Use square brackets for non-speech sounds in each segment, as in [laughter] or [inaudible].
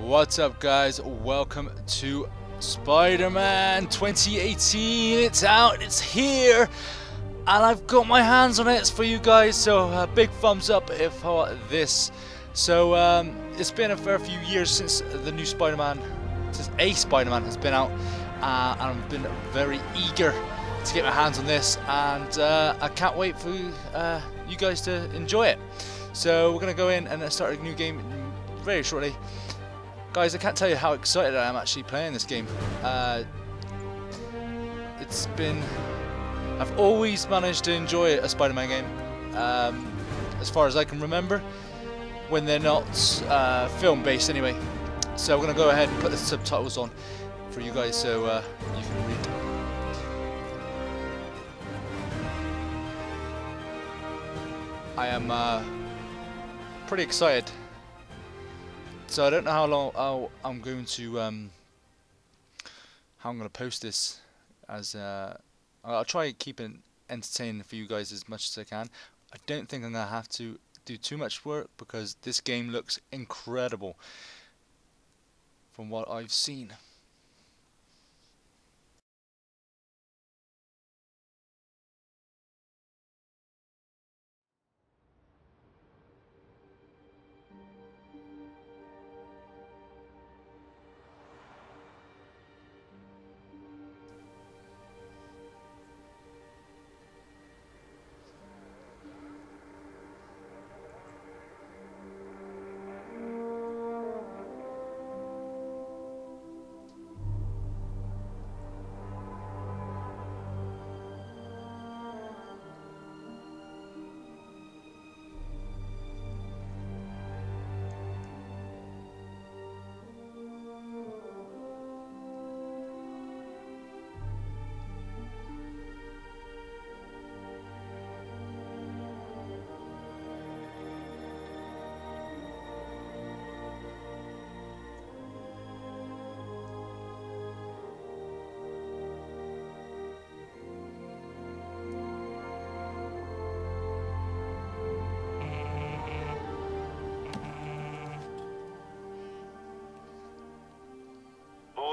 What's up guys? Welcome to Spider-Man 2018. It's out, it's here, and I've got my hands on it for you guys, so uh, big thumbs up if for this. So um, it's been a fair few years since the new Spider-Man, since a Spider-Man has been out, uh, and I've been very eager to get my hands on this, and uh, I can't wait for uh, you guys to enjoy it. So we're going to go in and start a new game very shortly. Guys, I can't tell you how excited I am actually playing this game. Uh, it's been... I've always managed to enjoy a Spider-Man game, um, as far as I can remember, when they're not uh, film-based anyway. So we're going to go ahead and put the subtitles on for you guys so uh, you can read. I am uh, pretty excited so I don't know how long how I'm going to um, how I'm going to post this as uh, I'll try and keep it entertaining for you guys as much as I can. I don't think I'm going to have to do too much work because this game looks incredible from what I've seen.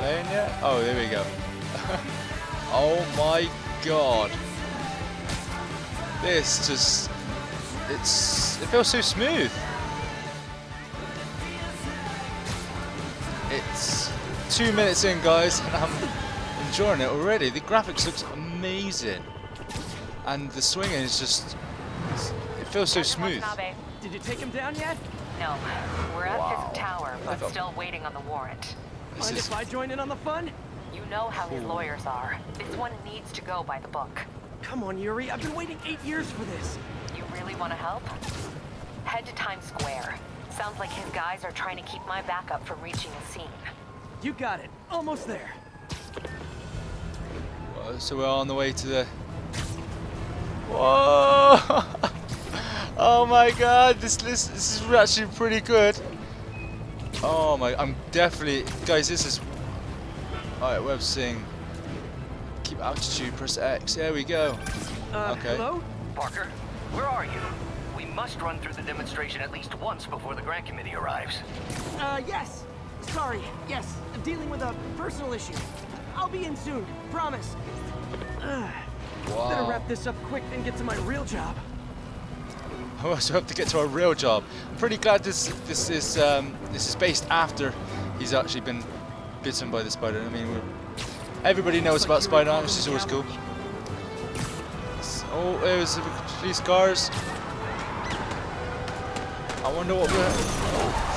Playing yet? Oh, there we go. [laughs] oh my god. This just... It's... It feels so smooth. It's two minutes in, guys, and I'm [laughs] enjoying it already. The graphics looks amazing. And the swinging is just... It feels so smooth. Did you take him down yet? No, we're at Wow. Fisk Tower, but still waiting on the warrant. This Mind is... if I join in on the fun? You know how his lawyers are. This one needs to go by the book. Come on, Yuri. I've been waiting eight years for this. You really want to help? Head to Times Square. Sounds like his guys are trying to keep my backup from reaching the scene. You got it. Almost there. Uh, So we're on the way to the... Whoa! [laughs] oh my god, this, this, this is actually pretty good. Oh my, I'm definitely... Guys, this is... Alright, web seeing. Keep altitude, press X. There we go. Uh, Okay. hello? Parker, where are you? We must run through the demonstration at least once before the grant committee arrives. Uh, yes. Sorry. Yes. I'm dealing with a personal issue. I'll be in soon. Promise. Ugh. Better Wow. wrap this up quick and get to my real job. [laughs] I also hope to get to a real job. I'm pretty glad this this is um, this is based after he's actually been bitten by the spider. I mean, we're, everybody knows about Spider-Man, which is always cool. Oh, there's the police cars. I wonder what we're.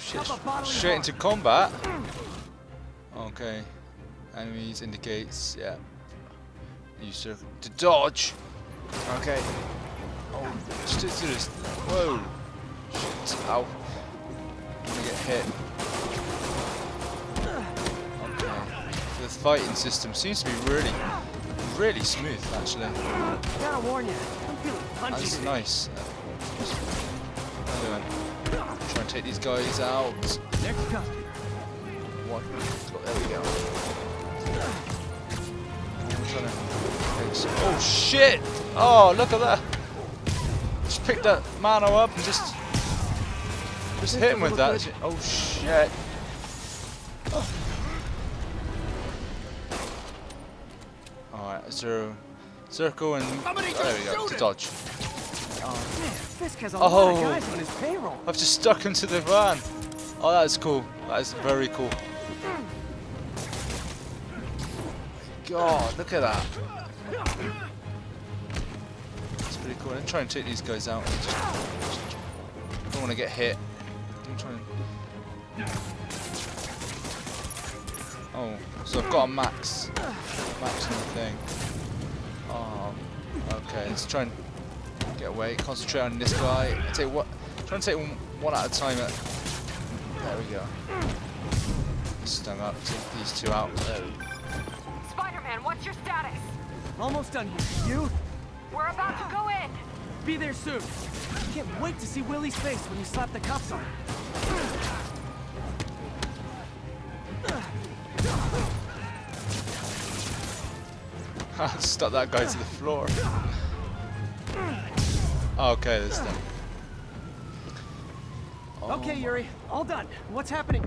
Shit! cup of bottling Straight into combat. Okay. Enemies indicates yeah. Use circle to dodge. Okay. Oh, just do this. Whoa. Shit. Ow. I'm gonna get hit. Okay. The fighting system seems to be really, really smooth actually. Gotta warn you, I'm feeling punchy That's nice. Take these guys out. Next customer. What? Oh, there we go. I'm trying to fix- Oh shit! Oh look at that! Just picked that mano up and just just hit him with that. Oh shit! Alright, zero, circle and oh, there we go to dodge. Fisk has a Oh. lot of guys on his payroll. I've just stuck him to the van. Oh, that is cool. That is very cool. God, look at that. That's pretty cool. I'm trying to take these guys out. Just, just don't want to get hit. I'm trying. Oh, so I've got a max, maximum thing. Oh, okay. Let's try and get away. Concentrate on this guy. Take what? Try and take one, one at a time. At, there we go. Stung up. Take these two out. There. Spider-Man, what's your status? Almost done here. You? We're about to go in. Be there soon. Can't wait to see Willie's face when you slap the cuffs on. [laughs] Stuck that guy to the floor. Okay, this thing. Oh, Okay, Yuri, all done. What's happening?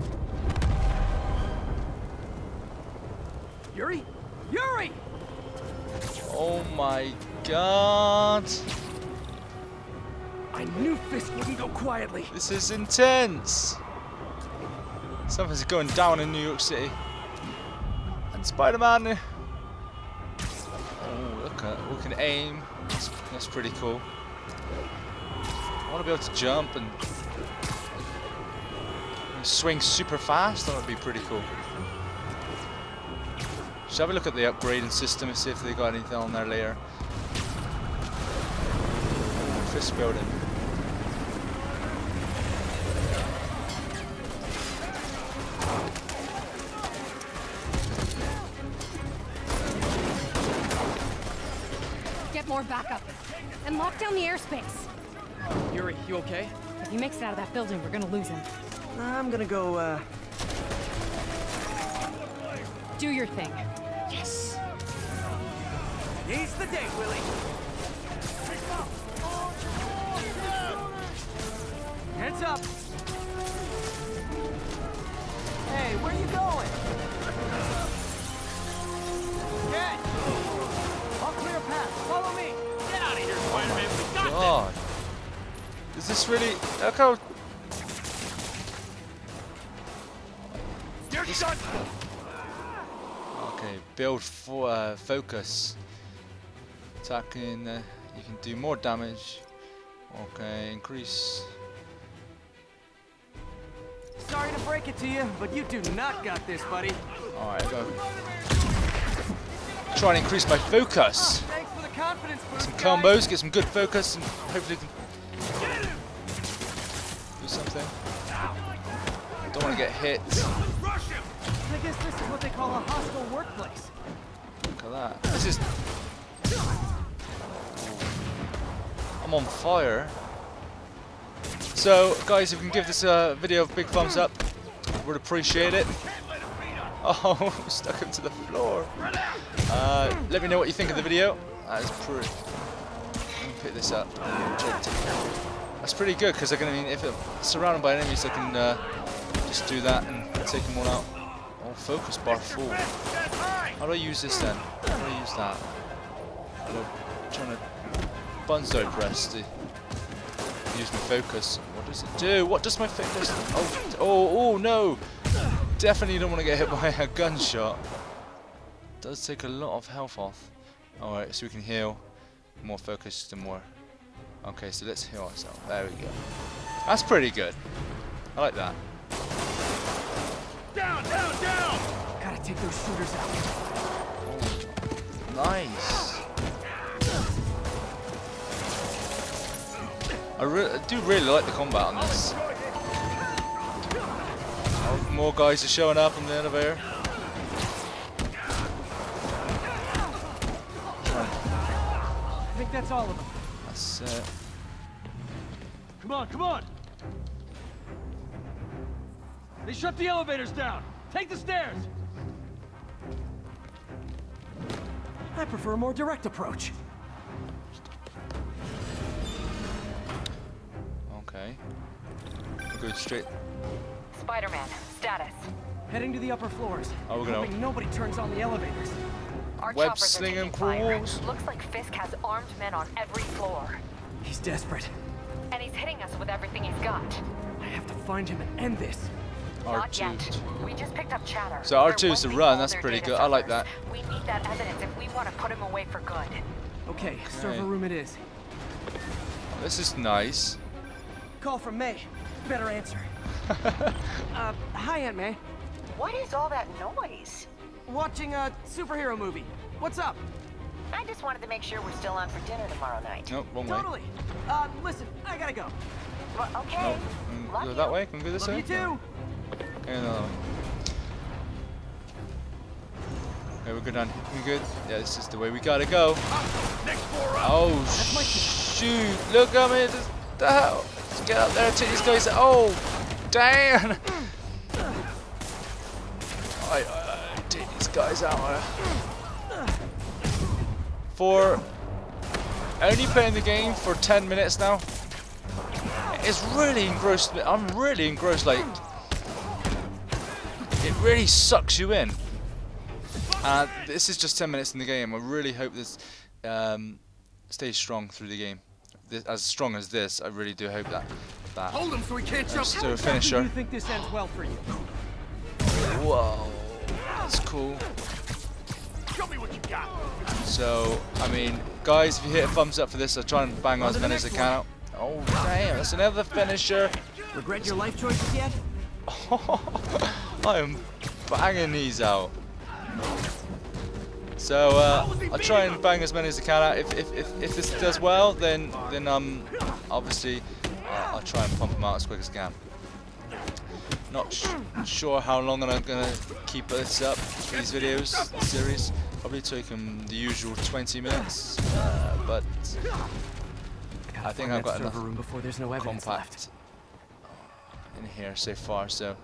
Yuri? Yuri! Oh my god. I knew Fisk wouldn't go quietly. This is intense. Something's going down in New York City. And Spider-Man. Oh, look at we can aim. That's, that's pretty cool. I want to be able to jump and swing super fast. That would be pretty cool. Shall we look at the upgrading system and see if they got anything on there later. Fisk building. Get more backup. And lock down the airspace. Yuri, you okay? If he makes it out of that building, we're gonna lose him. I'm gonna go, uh... Do your thing. Yes! He's the day, Willie! Heads up! Hey, where are you going? Ken! I'll clear a path. Follow me! Out of here, Spider-Man. We got God. Is this really... How... this. You're. Okay, build for uh, focus. Attacking, uh, you can do more damage. Okay, increase. Sorry to break it to you, but you do not got this, buddy. Alright, go. Try and increase my focus. Combos, get some good focus, and hopefully can do something. Don't want to get hit. I guess this is what they call a hostile workplace. Look at that. This is. I'm on fire. So, guys, if you can give this uh, video a big thumbs up, would appreciate it. [laughs] Oh, stuck him to the floor. Uh, let me know what you think of the video. That is pretty. Pick this up. That's pretty good because I can. I mean, if it's surrounded by enemies, I can uh, just do that and take them all out. Oh, focus bar full. How do I use this then? How do I use that? I'm trying to bunzo press to use my focus. What does it do? What does my focus? Oh, oh, oh no! Definitely don't want to get hit [laughs] by a gunshot. Does take a lot of health off. Alright, so we can heal. More focused and more. Okay, so let's heal ourselves. There we go. That's pretty good. I like that. Down, down, down! Gotta take those shooters out. Nice. I, re I do really like the combat on this. Oh, more guys are showing up in the elevator. That's all of them. That's uh, Come on, come on! They shut the elevators down! Take the stairs! I prefer a more direct approach. okay. We'll go straight. Spider-Man, status. Heading to the upper floors. Oh, we're gonna- Hoping nobody turns on the elevators. Our Web choppers are slinging taking fire. crawls. Looks like Fisk has armed men on every floor. He's desperate. And he's hitting us with everything he's got. I have to find him and end this. Not R2. yet. We just picked up chatter. So R2 is the run, that's pretty data good. I like that. We need that evidence if we want to put him away for good. Okay, server room it is. This is nice. Call from May. Better answer. [laughs] uh, hi, Aunt May. What is all that noise? Watching a superhero movie. What's up? I just wanted to make sure we're still on for dinner tomorrow night. Nope, wrong way. Totally. Uh, listen, I gotta go. Well, okay. Mm, Love go you. that way? Can we go this Love way? you too. And, another way. Okay, we're good on. We good? Yeah, this is the way we gotta go. Oh shoot! Look at me! Just, the hell? Let's get up there and take these guys. Oh, damn! [laughs] I, I, I take these guys out. uh. For only playing the game for 10 minutes now, it's really engrossed. me- I'm really engrossed. Like it really sucks you in. Uh, this is just 10 minutes in the game. I really hope this um, stays strong through the game. This, as strong as this, I really do hope that that Hold him so he can't jump! comes to a Do you think this ends well for you? Whoa, that's cool. Show me what you got! So, I mean, guys, if you hit a thumbs up for this, I'll try and bang on as many as I can out. Oh, damn, that's another finisher. Regret your life choices yet? [laughs] I am banging these out. So uh, I'll try and bang as many as I can out. If, if, if, if this does well, then then um obviously uh, I'll try and pump them out as quick as I can. Not sure how long I'm gonna keep this up these videos, this series. Probably taking the usual 20 minutes, uh, but I think I've got enough room before there's no evidence left. compact in here so far. So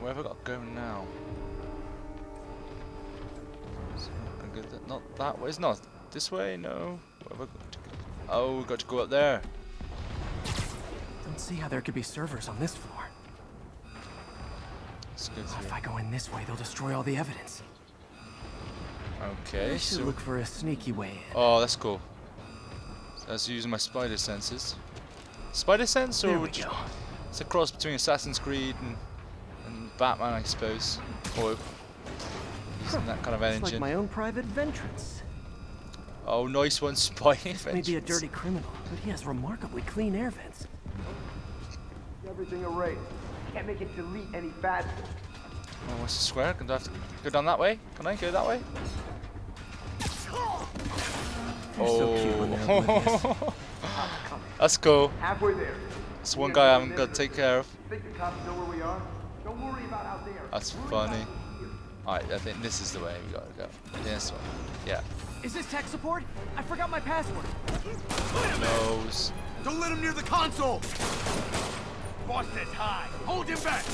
where have I got to go now? Not that way. It's not this way. No. To? Oh, we've got to go up there. Don't see how there could be servers on this floor. Let's oh, If. I go in this way, they'll destroy all the evidence. Okay. I should So look for a sneaky way in. oh, that's cool. So that's using my spider senses. Spider sense, or There we you- go. it's a cross between Assassin's Creed and, and Batman, I suppose, or using that kind of It's like my own private ventrance. Oh, nice one, [laughs] Spidey. This may be a dirty criminal, but he has remarkably clean air vents. Everything arrayed. Can't make it delete any faster. Oh, what's the square? Can I have to go down that way? Can I go that way? You're so cute oh. when they're oblivious. Oh, [laughs] that's cool. Halfway there. It's one guy I'm gonna take care of. Think the cops know where we are? Don't worry about out there. That's funny. Alright, I think this is the way we gotta go. This one. Yeah. Is this tech support? I forgot my password. Nose. Don't let him near the console! Boss says hi. Hold him back!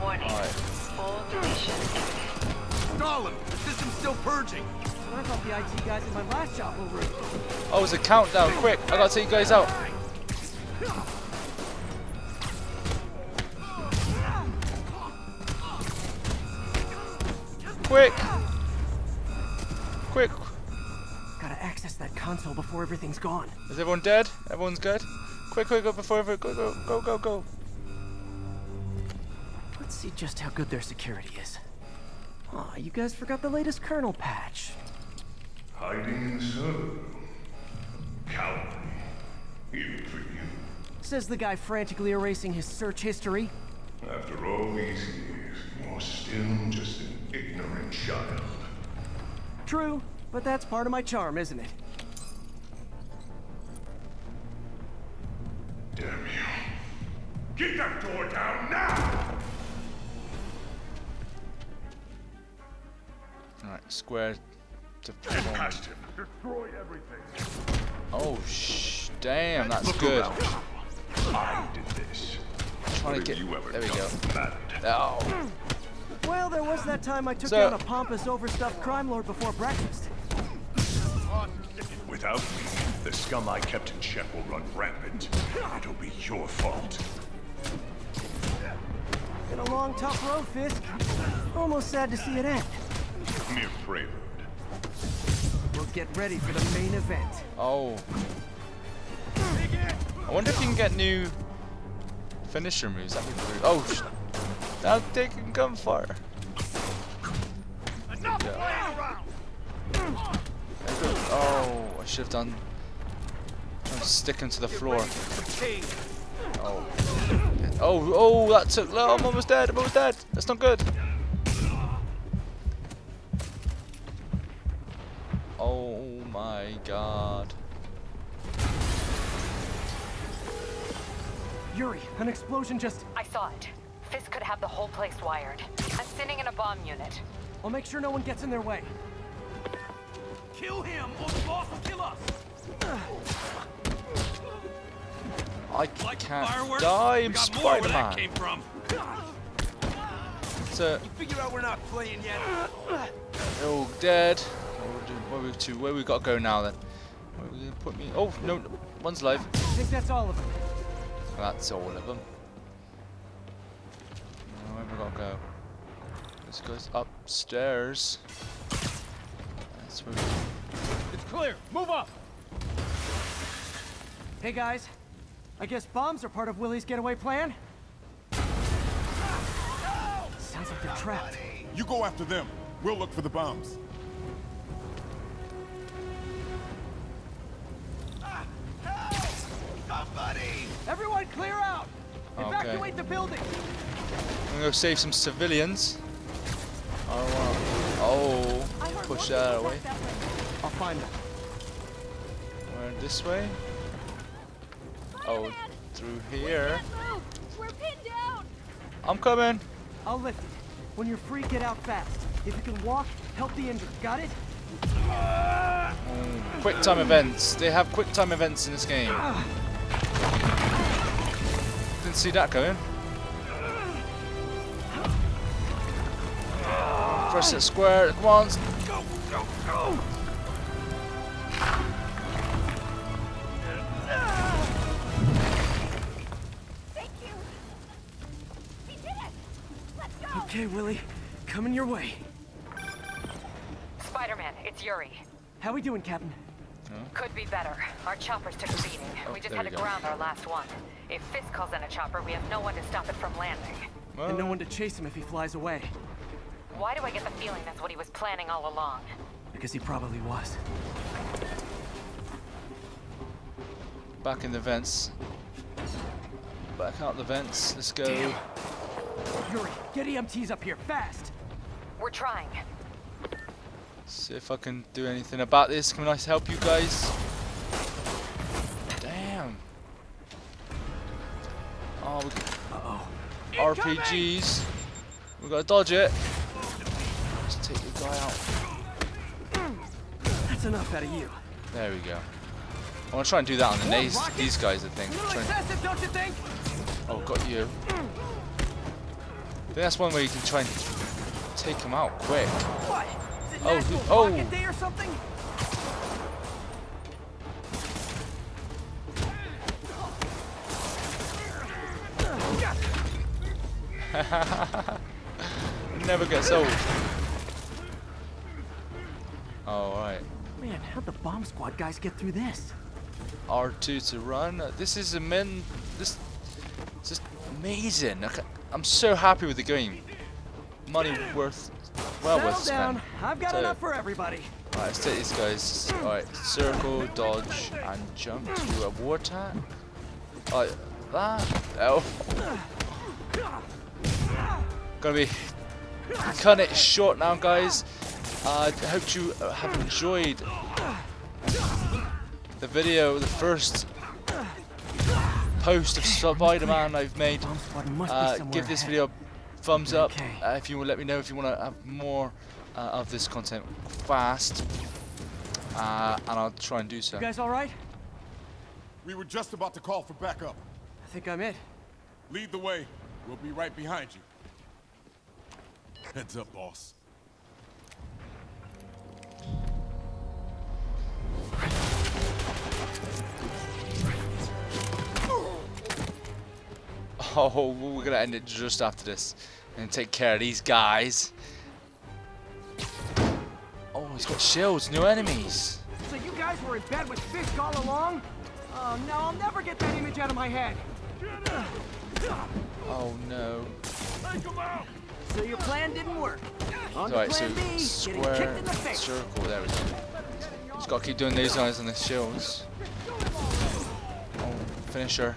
Warning. Alright. Full deletion. Stall him! The system's still purging! I thought the IT guys in my last job were rude. Oh, it's a countdown. Quick, I gotta take you guys out. Quick! Quick! Gotta access that console before everything's gone. Is everyone dead? Everyone's good? Quick, quick, go before everyone. Go, go, go, go, go. Let's see just how good their security is. Aw, you guys forgot the latest kernel patch. Hiding in the server. Cowardly. For you. Says the guy frantically erasing his search history. After all these years, you're still just an ignorant child. True, but that's part of my charm, isn't it? Damn you. Get that door down now! Square to Get past him. Destroy everything. Oh, sh! Damn, that's Look good. around. I did this. Trying to get. you ever There we go. that? Oh, Well, there was that time I took So- down a pompous, overstuffed crime lord before breakfast. Without me, the scum I kept in check will run rampant. It'll be your fault. Been a long, tough road, Fisk. Almost sad to see it end. Mere prelude. We'll get ready for the main event. oh. I wonder if you can get new finisher moves. That'd be pretty. Oh, sh- now taking gunfire. Yeah. Oh, I should have done. I'm sticking to the floor. Oh. Oh, oh, that took. No, I'm almost dead. I'm almost dead. That's not good. My god. Yuri, an explosion just... I saw it. Fisk could have the whole place wired. I'm sending in a bomb unit. I'll make sure no one gets in their way. Kill him, or the boss will kill us! I Like can't fireworks? die. We I'm got more where that Spider-Man. came from. So, Figure out we're not playing yet. oh, dead. What we do- Where we to? Where we got to go now then? Where we gonna put me? Oh no, one's alive. I think that's all of them. That's all of them. Now, Where we got to go? This goes upstairs. That's where. We... It's clear. Move up. Hey, guys. I guess bombs are part of Willie's getaway plan? Sounds like they're trapped. You go after them. We'll look for the bombs. Clear out! Okay. Evacuate the building! I'm gonna go save some civilians. Oh, I don't wanna. Oh, push that away. I'll find them. Where this way? Oh, through here. We're pinned down! I'm coming. I'll lift it. When you're free, get out fast. If you can walk, help the injured. Got it? Hmm, quick time events. They have quick time events in this game. Ah. Didn't see that going. Press it square. Come on. Go, go, go! Thank you! We did it! Let's go! Okay, Willie. Coming your way. Spider-Man, it's Yuri. How we doing, Captain? Could be better. Our choppers took a beating. Oh, we just had to go. ground our last one. If Fisk calls in a chopper, we have no one to stop it from landing. Well, And no one to chase him if he flies away. Why do I get the feeling that's what he was planning all along? Because he probably was. back in the vents. Back out the vents. Let's go. Yuri, get EMTs up here, fast! We're trying. See if I can do anything about this. Can I help you guys? RPGs. We gotta dodge it. Let's take the guy out. That's enough out of you. There we go. I want to try and do that on the these, these guys, I think. A and- don't you think? oh, got you. That's one way you can try and take them out quick. What? Oh, oh. [laughs] Never gets old. Oh, Alright. Man, how'd the bomb squad guys get through this? R2 to run. This is amen. This, this is amazing. I'm so happy with the game. Money worth, well worth down. spent. I've got So- enough for everybody. Alright, let's take these guys. Alright, circle, dodge, and jump to a war tank. Alright, that. Oh. Gonna be cutting it short now, guys. I hope you uh, have enjoyed the video, the first post of Spider-Man I've made. Bomb squad must Uh, give this video a thumbs up uh, if you will let me know if you want to have more uh, of this content fast uh, and I'll try and do so You guys all right? We were just about to call for backup. I think I'm it. Lead the way. We'll be right behind you. Heads up, boss. [laughs] oh we're gonna end it just after this and take care of these guys oh he's got shields no enemies So you guys were in bed with Fisk all along? Oh no, I'll never get that image out of my head. oh no So your plan didn't work. On to Alright, so B, square, kicked in the face. circle, there we go. Just gotta keep doing these guys on the shields. Oh, finisher.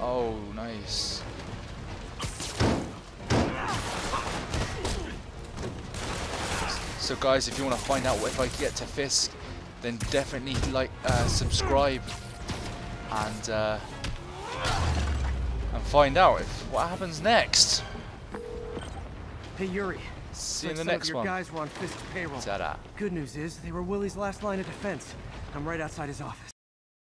Oh, nice. So guys, if you want to find out if I get to Fisk, then definitely like, uh, subscribe, and uh, and find out if what happens next. Hey Yuri. See you in the next your one. guys were on Fisk's payroll. Ta-da. Good news is they were Willie's last line of defense. I'm right outside his office.